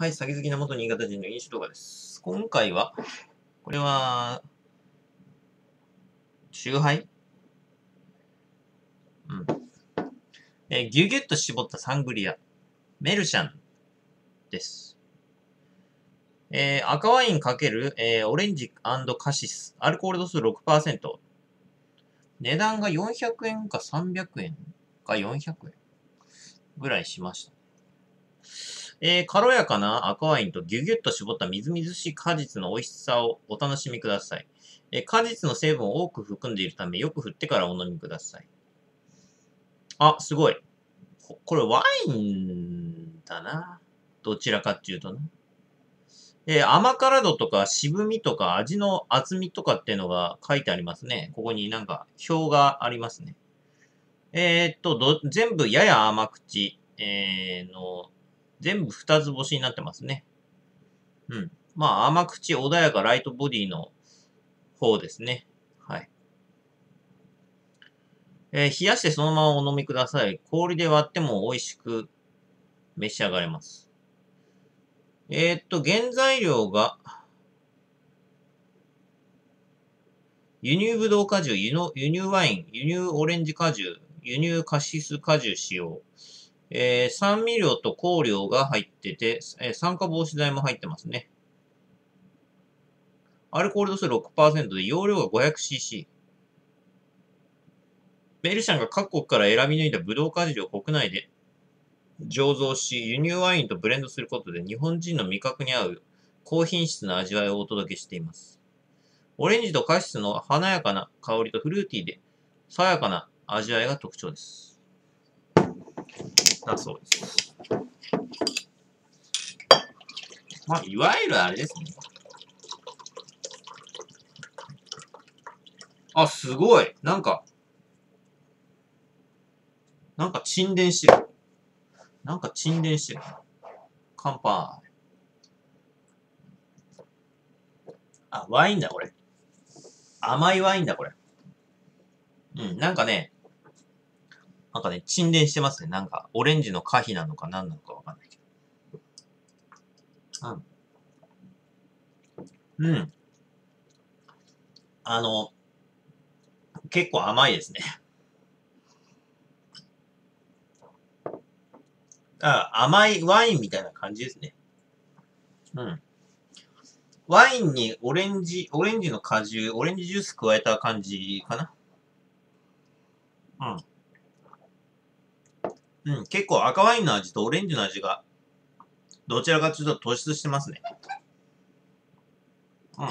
はい、酒好きな元新潟人の飲酒動画です。今回は、これは、酎ハイうん。えー、ギュギュッと絞ったサングリア。メルシャンです。えー、赤ワインかける、えー、オレンジカシス。アルコール度数6%。値段が400円か300円か400円ぐらいしました。えー、軽やかな赤ワインとギュギュッと絞ったみずみずしい果実の美味しさをお楽しみください。えー、果実の成分を多く含んでいるため、よく振ってからお飲みください。あ、すごい。これワインだな。どちらかっていうとね。えー、甘辛度とか渋みとか味の厚みとかっていうのが書いてありますね。ここになんか表がありますね。えー、っと、全部やや甘口、えー、の全部二つ星になってますね。うん。まあ、甘口、穏やか、ライトボディの方ですね。はい。えー、冷やしてそのままお飲みください。氷で割っても美味しく召し上がれます。えー、っと、原材料が、輸入ブドウ果汁、輸入ワイン、輸入オレンジ果汁、輸入カシス果汁使用。えー、酸味料と香料が入ってて、えー、酸化防止剤も入ってますね。アルコール度数6%で容量が 500cc。ベルシャンが各国から選び抜いたブドウ果汁を国内で醸造し、輸入ワインとブレンドすることで日本人の味覚に合う高品質な味わいをお届けしています。オレンジとカシスの華やかな香りとフルーティーで爽やかな味わいが特徴です。だそうです。まあ、いわゆるあれですね。あ、すごいなんか、なんか沈殿してる。なんか沈殿してる。乾杯。あ、ワインだ、これ。甘いワインだ、これ。うん、なんかね、なんかね、沈殿してますね。なんか、オレンジの可否なのか何なのかわかんないけど。うん。うん。あの、結構甘いですね。あ甘いワインみたいな感じですね。うん。ワインにオレンジ、オレンジの果汁、オレンジジュース加えた感じかな。うん。うん、結構赤ワインの味とオレンジの味が、どちらかというと突出してますね。うん。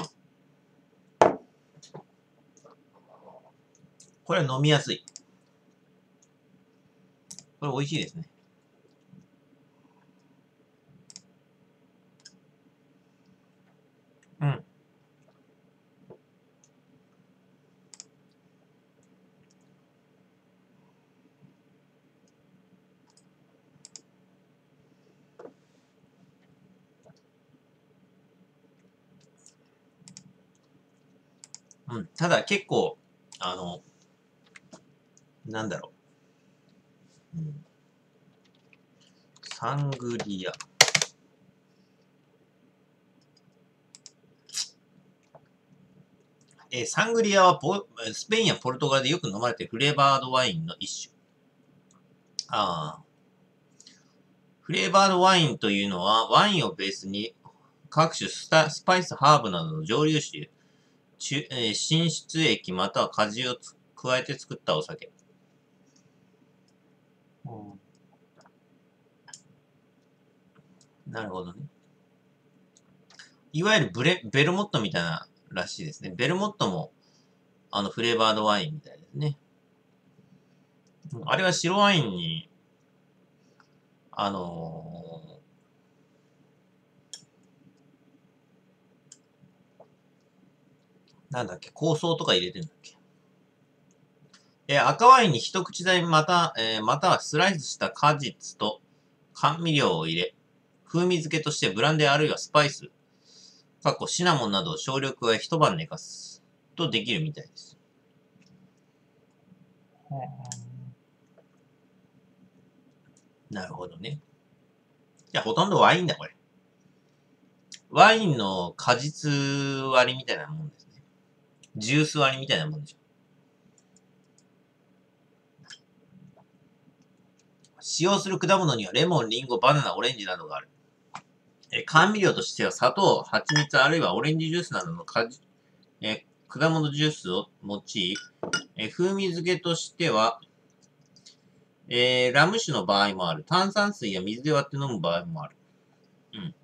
これ飲みやすい。これ美味しいですね。うん。うん。ただ結構、あの、なんだろう。うん。サングリア。え、サングリアはポスペインやポルトガルでよく飲まれてフレーバードワインの一種。ああ。フレーバードワインというのは、ワインをベースに各種スパイス、ハーブなどの蒸留酒えー、進出液または果汁を加えて作ったお酒。うん、なるほどね。いわゆるブレ、ベルモットみたいならしいですね。ベルモットも、あの、フレーバードワインみたいですね。あれは白ワインに、あのーなんだっけ、香草とか入れてんだっけ？え、赤ワインに一口大また、えー、またはスライスした果実と甘味料を入れ、風味付けとしてブランデーあるいはスパイス、過去シナモンなどを少量加え一晩寝かすとできるみたいです。なるほどね。じゃあほとんどワインだ、これ。ワインの果実割りみたいなもんで。ジュース割りみたいなもんでしょ。使用する果物にはレモン、リンゴ、バナナ、オレンジなどがある。え甘味料としては砂糖、蜂蜜、あるいはオレンジジュースなどの果汁え果物ジュースを用い、え風味付けとしては、えー、ラム酒の場合もある。炭酸水や水で割って飲む場合もある。うん。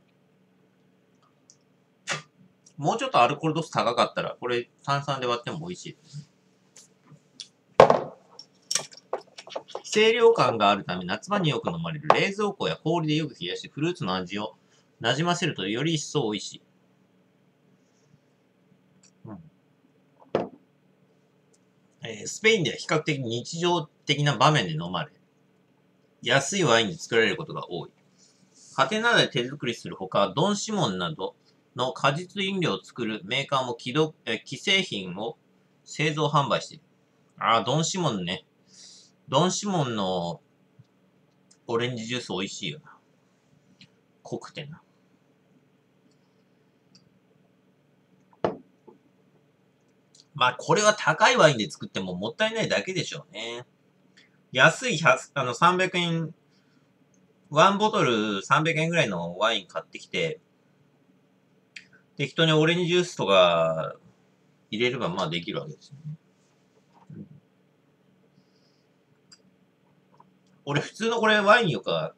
もうちょっとアルコール度数高かったら、これ炭酸で割っても美味しい。清涼感があるため夏場によく飲まれる冷蔵庫や氷でよく冷やしてフルーツの味を馴染ませるとより一層美味しい。うんえー、スペインでは比較的日常的な場面で飲まれ、安いワインで作られることが多い。家庭などで手作りするほか、ドン・シモンなどの果実飲料を作るメーカーも既え既製品を製造販売している。ああ、ドン・シモンね。ドンシモンのオレンジジュース美味しいよな。濃くてな。まあ、これは高いワインで作ってももったいないだけでしょうね。安いあの300円、ワンボトル300円ぐらいのワイン買ってきて、適当にオレンジジュースとか入れればまあできるわけですよね。俺普通のこれワインよか、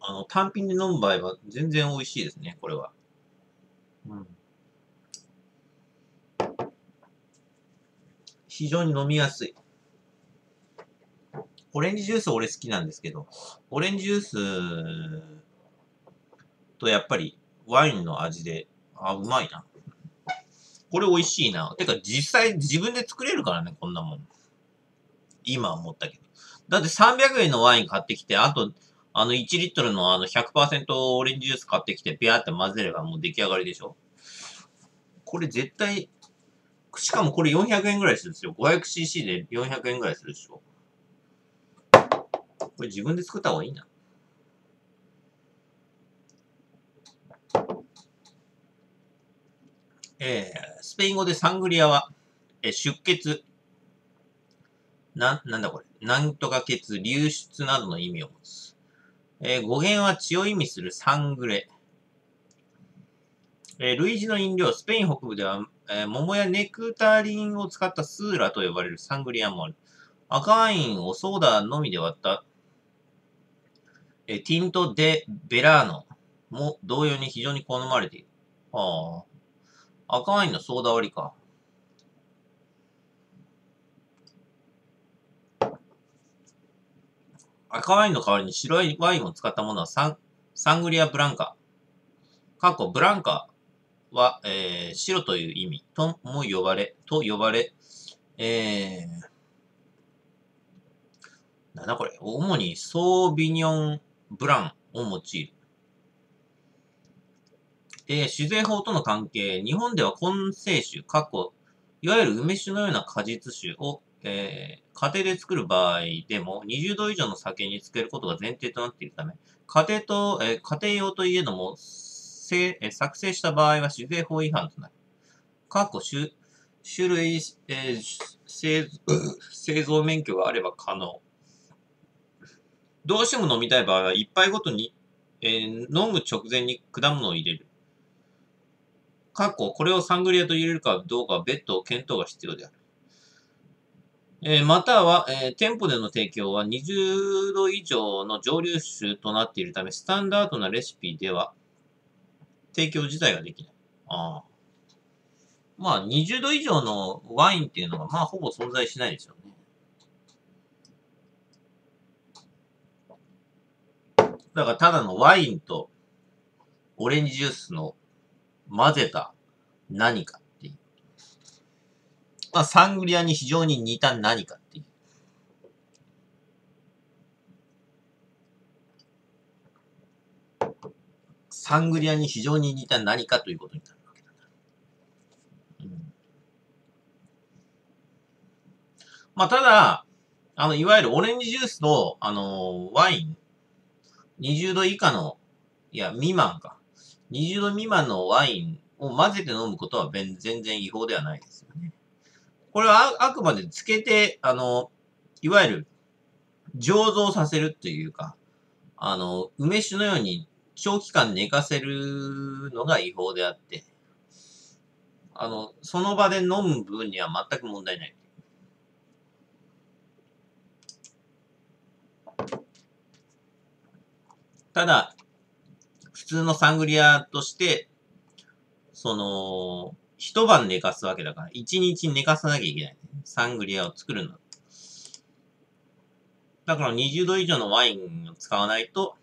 あの、単品で飲む場合は全然美味しいですね、これは。うん。非常に飲みやすい。オレンジジュース俺好きなんですけど、オレンジジュースとやっぱりワインの味で、あ、うまいな。これ美味しいな。てか実際自分で作れるからね、こんなもん。今思ったけど。だって300円のワイン買ってきて、あと、あの1リットルのあの100%オレンジジュース買ってきて、ビャーって混ぜればもう出来上がりでしょ？これ絶対、しかもこれ400円ぐらいするんですよ。500cc で400円ぐらいするでしょ？これ自分で作った方がいいな。えー、スペイン語でサングリアは、えー、出血、な、なんだこれ。なんとか血、流出などの意味を持つ。えー、語源は血を意味するサングレ。えー、類似の飲料、スペイン北部では、えー、桃やネクタリンを使ったスーラと呼ばれるサングリアもある。赤ワインをソーダのみで割った、えー、ティント・デ・ベラーノも同様に非常に好まれている。はあ、赤ワインのソーダ割りか。赤ワインの代わりに白いワインを使ったものはサンサングリア・ブランカ。過去、ブランカは、えー、白という意味とも呼ばれ、と呼ばれ、えー、なんだこれ、主にソービニョン・ブランを用いる。えー、酒税法との関係、日本では混成酒、過去、いわゆる梅酒のような果実酒をえー、家庭で作る場合でも20度以上の酒に漬けることが前提となっているため、家庭と、えー、家庭用といえども、せえ作成した場合は酒税法違反となる。過去種、種類、えー、製 製造免許があれば可能。どうしても飲みたい場合は、一杯ごとに、えー、飲む直前に果物を入れる。過去、これをサングリアと入れるかどうかは別途検討が必要である。えー、または、えー、店舗での提供は20度以上の蒸留酒となっているため、スタンダードなレシピでは提供自体ができない。あまあ、20度以上のワインっていうのは、まあ、ほぼ存在しないですよね。だから、ただのワインとオレンジジュースの混ぜた何かっていう。まあ、サングリアに非常に似た何かっていう。サングリアに非常に似た何かということになるわけだ。うん、まあ、ただ、あの、いわゆるオレンジジュースと、あのー、ワイン、20度以下の、いや、未満か。20度未満のワインを混ぜて飲むことは全然違法ではないですよね。これはあくまで漬けて、あの、いわゆる醸造させるっていうか、あの、梅酒のように長期間寝かせるのが違法であって、あの、その場で飲む分には全く問題ない。ただ、通のサングリアとして、その、一晩寝かすわけだから、一日寝かさなきゃいけない。サングリアを作るの。だから20度以上のワインを使わないと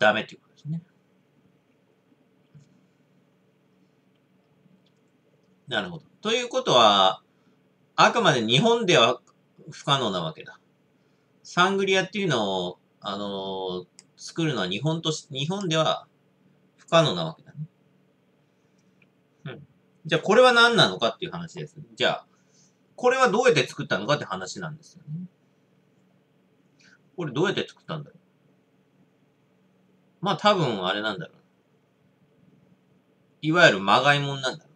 ダメっていうことですね。なるほど。ということは、あくまで日本では不可能なわけだ。サングリアっていうのを、あのー、作るのは日本とし、日本では不可能なわけだね。うん。じゃあこれは何なのかっていう話です。じゃあ、これはどうやって作ったのかって話なんですよね。これどうやって作ったんだろうまあ多分あれなんだろう。いわゆるまがいもんなんだろう。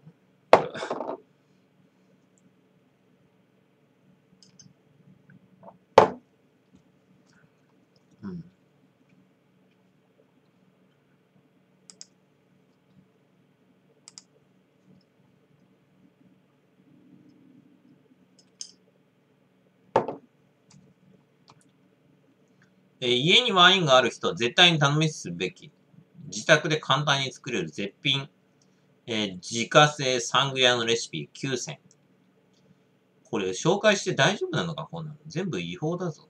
えー、家にワインがある人は絶対に頼みすべき。自宅で簡単に作れる絶品、えー、自家製サングリアのレシピ9選。これ紹介して大丈夫なのか？こんなの。全部違法だぞ。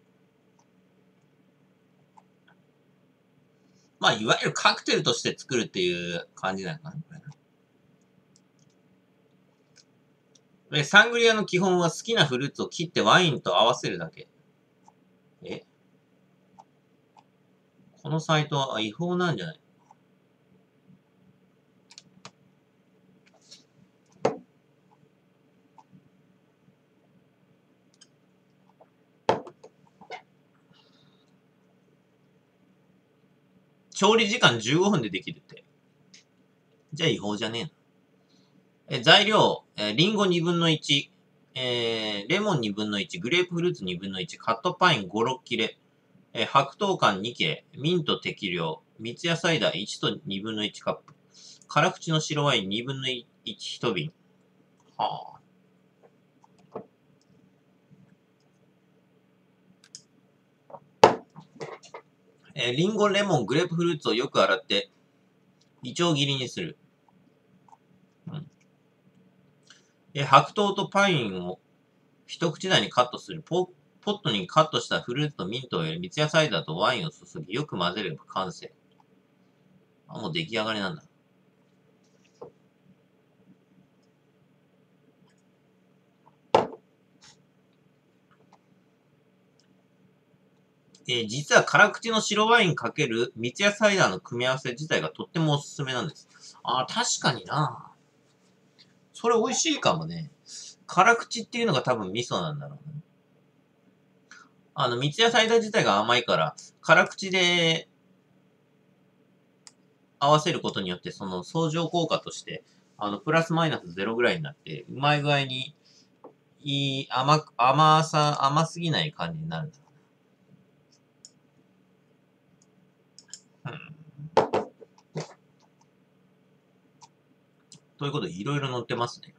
まあ、いわゆるカクテルとして作るっていう感じなのかな、これ。サングリアの基本は好きなフルーツを切ってワインと合わせるだけ。えこのサイトは違法なんじゃない？調理時間15分でできるって。じゃあ違法じゃねえな。え材料、えー、リンゴ2分の1、えー、レモン2分の1、グレープフルーツ2分の1、カットパイン5、6切れ、えー、白桃缶2切れ、ミント適量、三ツ矢サイダー1と2分の1カップ、辛口の白ワイン2分の1、1瓶。はあ。えー、リンゴ、レモン、グレープフルーツをよく洗って、イチョウ切りにする。うん。えー、白桃とパインを一口大にカットする。ポポットにカットしたフルーツとミントを入れ、三ツ矢サイダーとワインを注ぎ、よく混ぜれば完成。あ、もう出来上がりなんだ。えー、実は辛口の白ワインかける三ツ矢サイダーの組み合わせ自体がとってもおすすめなんです。ああ、確かになそれ美味しいかもね。辛口っていうのが多分味噌なんだろうね。あの、三ツ矢サイダー自体が甘いから、辛口で合わせることによって、その相乗効果として、あの、プラスマイナスゼロぐらいになって、うまい具合に、いい、甘、甘さ、甘すぎない感じになるんだ。ということで、いろいろ載ってますね。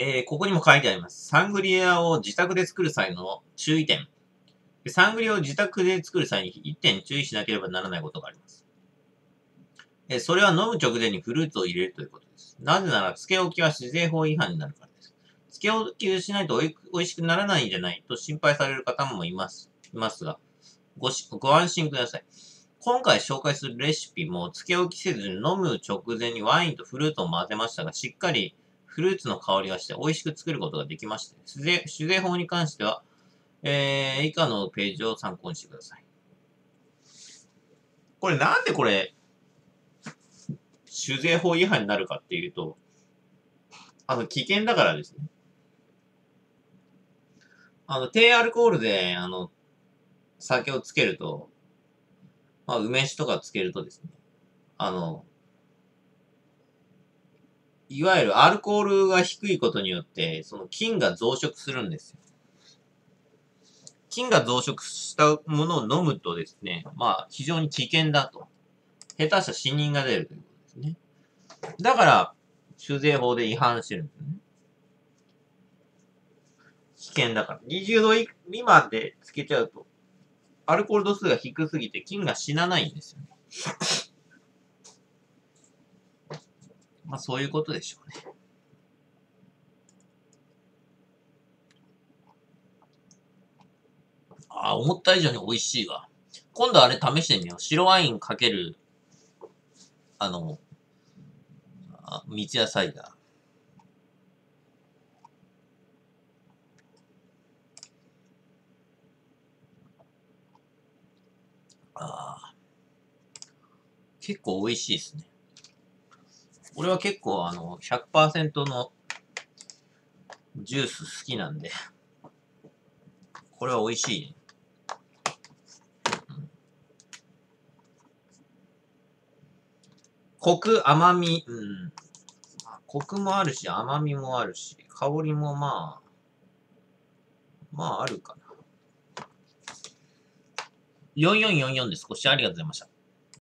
えー、ここにも書いてあります。サングリアを自宅で作る際の注意点。サングリアを自宅で作る際に1点注意しなければならないことがあります。えそれは飲む直前にフルーツを入れるということです。なぜなら、漬け置きは自然法違反になるからです。漬け置きをしないとおいしくならないんじゃないと心配される方もいます。いますが、ごし、ご安心ください。今回紹介するレシピも漬け置きせずに飲む直前にワインとフルーツを混ぜましたが、しっかりフルーツの香りがして美味しく作ることができまして、酒税法に関しては、えー、以下のページを参考にしてください。これなんでこれ、酒税法違反になるかっていうと、あの、危険だからですね。あの、低アルコールで、あの、酒をつけると、まあ、梅酒とかつけるとですね、あの、いわゆるアルコールが低いことによって、その菌が増殖するんですよ。菌が増殖したものを飲むとですね、まあ、非常に危険だと。下手した死人が出るということですね。だから、酒税法で違反してるんですね。危険だから。20度未満でつけちゃうと、アルコール度数が低すぎて菌が死なないんですよね。まあそういうことでしょうね。ああ、思った以上に美味しいわ。今度あれ試してみよう。白ワインかける、あの、あ三ツ矢サイダー。あ結構美味しいですね。俺は結構あの、100%のジュース好きなんで、これは美味しいね。コク、甘み、うん。コクもあるし、甘みもあるし、香りもまあ、まああるかな。4444で少しありがとうございました。